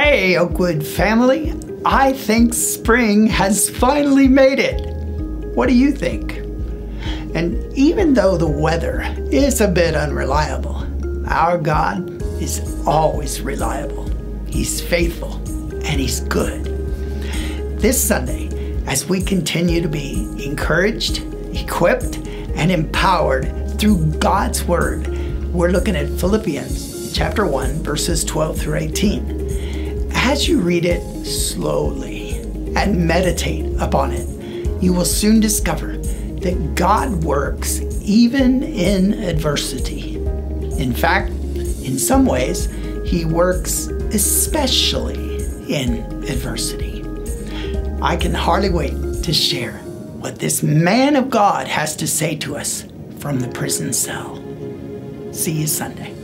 Hey, Oakwood family. I think spring has finally made it. What do you think? And even though the weather is a bit unreliable, our God is always reliable. He's faithful and He's good. This Sunday, as we continue to be encouraged, equipped, and empowered through God's Word, we're looking at Philippians chapter 1, verses 12 through 18. As you read it slowly and meditate upon it, you will soon discover that God works even in adversity. In fact, in some ways, He works especially in adversity. I can hardly wait to share what this man of God has to say to us from the prison cell. See you Sunday.